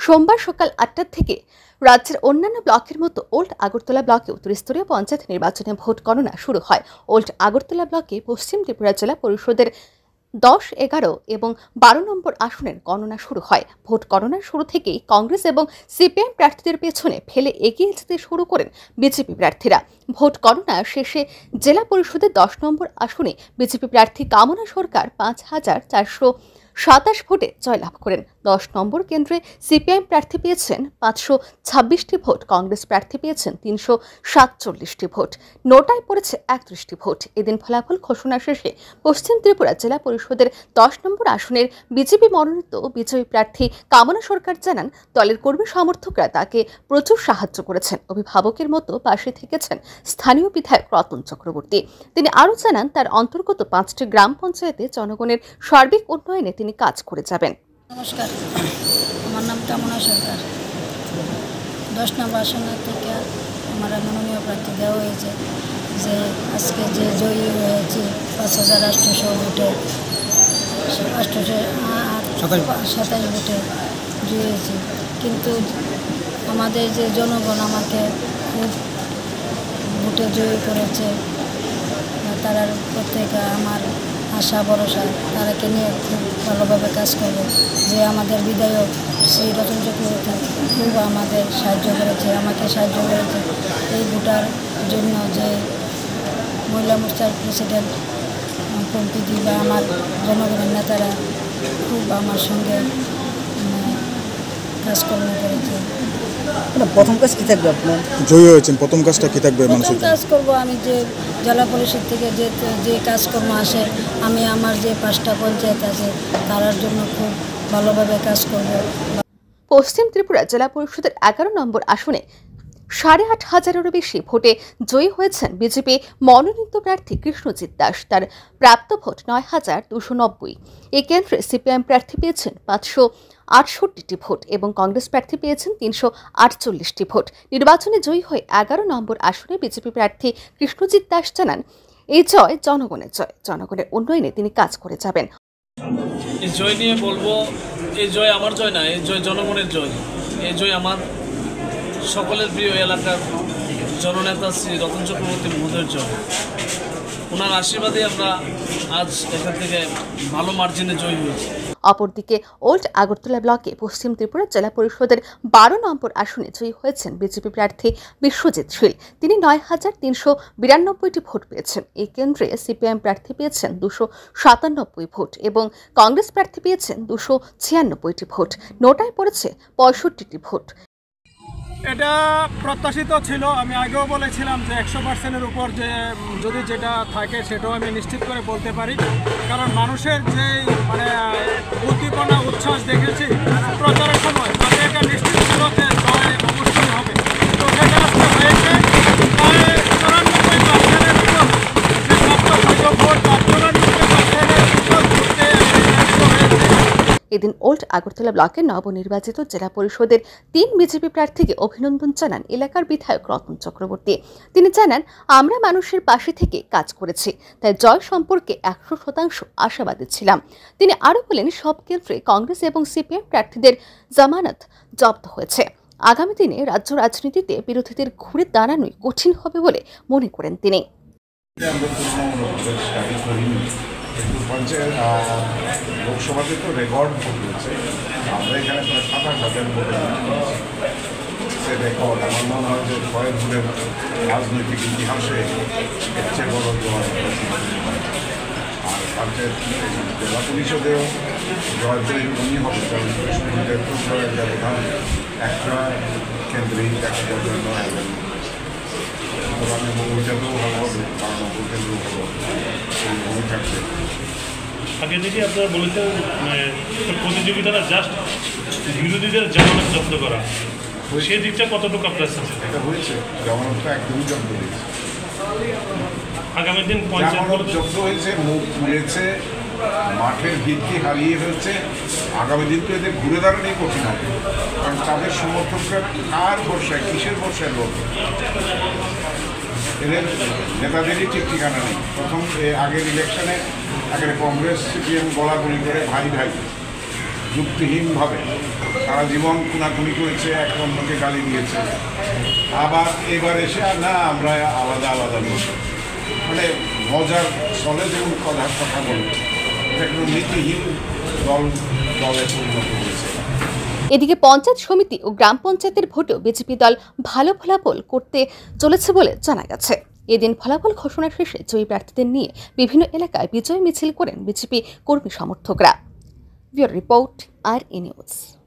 সোমবার সকাল আটটার থেকে রাজ্যের অন্যান্য ব্লকের মতো ওল্ড আগরতলা ব্লকেও ত্রিস্তরীয় পঞ্চায়েত নির্বাচনে ভোট গণনা শুরু হয়। ওল্ড আগরতলা ব্লকে পশ্চিম ত্রিপুরা জেলা পরিষদের দশ, এগারো এবং বারো নম্বর আসনের গণনা শুরু হয়। ভোট গণনার শুরু থেকেই কংগ্রেস এবং সিপিএম প্রার্থীদের পেছনে ফেলে এগিয়ে যেতে শুরু করেন বিজেপি প্রার্থীরা। ভোট গণনা শেষে জেলা পরিষদের দশ নম্বর আসনে বিজেপি প্রার্থী কামনা সরকার পাঁচ হাজার চারশো সাতাশ ভোটে জয়লাভ করেন। দশ নম্বর কেন্দ্রে সিপিআইএম প্রার্থী পেয়েছেন পাঁচশো ছাব্বিশটি ভোট, কংগ্রেস প্রার্থী পেয়েছেন তিনশো সাতচল্লিশটি ভোট। নোটায় পড়েছে একত্রিশটি ভোট। এদিন ফলাফল ঘোষণা শেষে পশ্চিম ত্রিপুরা জেলা পরিষদের দশ নম্বর আসনের বিজেপি মনোনীত বিজয়ী প্রার্থী কামনা সরকার জানান, দলের কর্মী সমর্থকরা তাকে প্রচুর সাহায্য করেছেন। অভিভাবকের মতো পাশে থেকেছেন স্থানীয় বিধায়ক রতন চক্রবর্তী। তিনি আরও জানান, তার অন্তর্গত পাঁচটি গ্রাম পঞ্চায়েতে জনগণের সার্বিক উন্নয়নে তিনি কাজ করে যাবেন। নমস্কার। আমার নাম কামনা সরকার। দশ নম্বর আসন থেকে আমার মনোনীয় প্রার্থী দেওয়া হয়েছে যে আজকে যে জয়ী হয়েছে পাঁচ হাজার আটশোশো ভোটে আটশোশো সাতাশ ভোটে জয়ী হয়েছে। কিন্তু আমাদের যে জনগণ আমাকে খুব ভোটে জয়ী করেছে তারা প্রত্যেকে আমার আশা ভরসা তারাকে নিয়ে খুব ভালোভাবে কাজ করবে। যে আমাদের বিধায়ক শ্রী রতন চক্রবর্তী খুব আমাদের সাহায্য করেছে আমাকে সাহায্য করেছে। এই ভোটার জন্য যে মহিলা মোর্চার প্রেসিডেন্ট পম্পিদি বা আমার জনগণের নেতারা খুব আমার সঙ্গে মানে, কাজকর্ম মানে প্রথম কাজ কি থাকবে আপনার? জয়ী হয়েছেন প্রথম কাজটা কি থাকবে মানুষের কাজ করব আমি যে জেলা পরিষদ থেকে যে যে কাজকর্ম আসে আমি আমার যে পাঁচটা পঞ্চায়েত আছে তার জন্য খুব ভালোভাবে কাজ করব। পশ্চিম ত্রিপুরা জেলা পরিষদের এগারো নম্বর আসনে সাড়ে আট হাজারেরও বেশি ভোটে জয়ী হয়েছেন বিজেপি মনোনীত প্রার্থী কৃষ্ণজিৎ দাস। তার প্রাপ্ত ভোট নয় হাজার দুশো নব্বই। এ কেন্দ্রে সিপিএম প্রার্থী পেয়েছেন পাঁচশো আটষট্টিটি ভোট এবং কংগ্রেস প্রার্থী পেয়েছেন তিনশো আটচল্লিশটি ভোট। নির্বাচনে জয়ী হয়ে এগারো নম্বর আসনে বিজেপি প্রার্থী কৃষ্ণজিৎ দাস জানান, এই জয় জনগণের জয়। জনগণের উন্নয়নে তিনি কাজ করে যাবেন। এই জয় নিয়ে বলব, এই জয় আমার জয় না, এই জয় জনগণের জয়। এই জয় আমার সকলের প্রিয় এলাকার জননেতা শ্রী রতন চক্রবর্তী মহোদয়ের জয়। ওনার আশীর্বাদে আমরা আজ এখান থেকে ভালো মার্জিনে জয়ী হয়েছি। অপরদিকে, ওল্ড আগরতলা ব্লকে পশ্চিম ত্রিপুরা জেলা পরিষদের বারো নম্বর আসনে জয়ী হয়েছেন বিজেপি প্রার্থী বিশ্বজিৎ শীল। তিনি নয় হাজার তিনশো বিরানব্বইটি ভোট পেয়েছেন। এই কেন্দ্রে সিপিআইএম প্রার্থী পেয়েছেন দুশো সাতানব্বই ভোট এবং কংগ্রেস প্রার্থী পেয়েছেন দুশো ছিয়ানব্বইটি ভোট। নোটায় পড়েছে পঁয়ষট্টিটি ভোট। এটা প্রত্যাশিত ছিল। আমি আগেও বলেছিলাম যে একশো পার্সেন্টের উপর যে, যদি যেটা থাকে সেটাও আমি নিশ্চিত করে বলতে পারি। কারণ মানুষের যে মানে উদ্দীপনা, উচ্ছ্বাস দেখেছি প্রচারের সময় এটা নিশ্চিত ছিল যে জয় অবশ্যই হবে তো সেটা আজকে হয়েছে প্রায় চুরানব্বই পার্সেন্টের উপর যে প্রাপ্ত ভোট বা চুরানব্বই পার্সেন্টের উপর ভোটে হয়েছে এদিন ওল্ড আগরতলা ব্লকের নবনির্বাচিত জেলা পরিষদের তিন বিজেপি প্রার্থীকে অভিনন্দন জানান এলাকার বিধায়ক রতন চক্রবর্তী। তিনি জানান, আমরা মানুষের পাশে থেকে কাজ করেছি, তাই জয় সম্পর্কে একশো শতাংশ আশাবাদী ছিলাম। তিনি আরও বলেন, সব ক্ষেত্রে কংগ্রেস এবং সিপিএম প্রার্থীদের জামানত জব্দ হয়েছে। আগামী দিনে রাজ্য রাজনীতিতে বিরোধীদের ঘুরে দাঁড়ানোই কঠিন হবে বলে মনে করেন তিনি। পঞ্চায়েত লোকসভাতে তো রেকর্ড ভোট হয়েছে। আমরা এখানে প্রায় সাতাশ হাজার ভোট সে রেকর্ড আমার মনে হয় যে ছয় ভোটের রাজনৈতিক ইতিহাসে চেয়ে বড় জয় আর পঞ্চায়েত জেলা পরিষদেও জয় জয় উনি হবে, কারণ জয়ের ব্যবধান একটা কেন্দ্রেই দেখা জন্য সুতরাং ভূমিকাতেও ভালো হবে বাংলা ভূমিকাতেও ভালো হবে। সেই ভূমিকাতে আগে থেকে আপনারা বলেছেন মানে প্রতিযোগিতাটা জাস্ট বিরোধীদের জামানত জব্দ করা। সেই দিকটা কতটুকু আপনার এটা হয়েছে জামানতটা একদমই জব্দ হয়েছে। আগামী দিন পঞ্চায়েত জব্দ হয়েছে মুখ খুলেছে মাঠের ভিত্তি হারিয়ে ফেলছে। আগামী দিন তো এদের ঘুরে দাঁড়ানোই কঠিন হবে। কারণ তাদের সমর্থকরা কার ভরসায় কিসের ভরসায় লড়বে এদের নেতাদেরই ঠিক ঠিকানা নেই। প্রথম আগের ইলেকশনে আগের কংগ্রেস, সিপিএম গলাগলি করে ভাই ভাই যুক্তিহীনভাবে সারা জীবন খুনাখুনি করেছে, এক অন্যকে গালি দিয়েছে। আবার এবার এসে আর না, আমরা আলাদা আলাদা লোক মানে মজার চলে যেমন কথার কথা বলে, এটা একটু নীতিহীন দল, দলে পরিণত হয়েছে। এদিকে পঞ্চায়েত সমিতি ও গ্রাম পঞ্চায়েতের ভোটেও বিজেপি দল ভালো ফলাফল করতে চলেছে বলে জানা গেছে। এদিন ফলাফল ঘোষণা শেষে জয়ী প্রার্থীদের নিয়ে বিভিন্ন এলাকায় বিজয় মিছিল করেন বিজেপি কর্মী সমর্থকরা। Report, R E news.